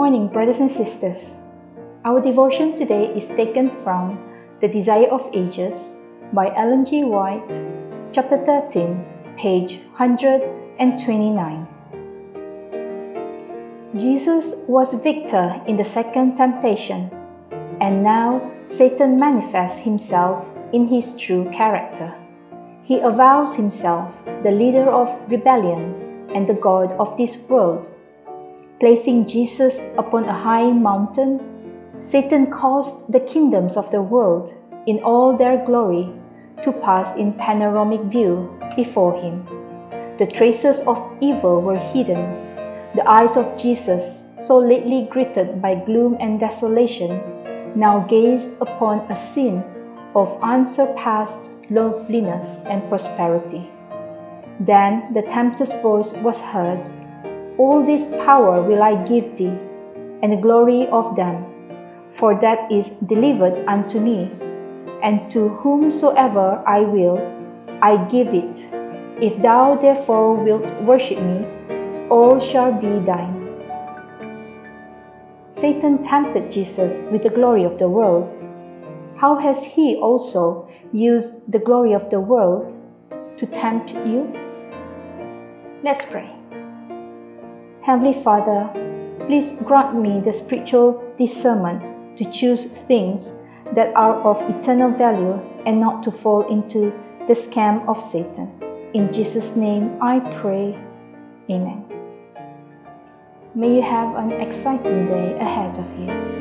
morning, brothers and sisters. Our devotion today is taken from The Desire of Ages by Ellen G. White, chapter 13, page 129. Jesus was victor in the second temptation, and now Satan manifests himself in his true character. He avows himself the leader of rebellion and the God of this world Placing Jesus upon a high mountain, Satan caused the kingdoms of the world in all their glory to pass in panoramic view before him. The traces of evil were hidden. The eyes of Jesus, so lately greeted by gloom and desolation, now gazed upon a scene of unsurpassed loveliness and prosperity. Then the tempter's voice was heard all this power will I give thee, and the glory of them, for that is delivered unto me, and to whomsoever I will, I give it. If thou therefore wilt worship me, all shall be thine. Satan tempted Jesus with the glory of the world. How has he also used the glory of the world to tempt you? Let's pray. Heavenly Father, please grant me the spiritual discernment to choose things that are of eternal value and not to fall into the scam of Satan. In Jesus' name I pray. Amen. May you have an exciting day ahead of you.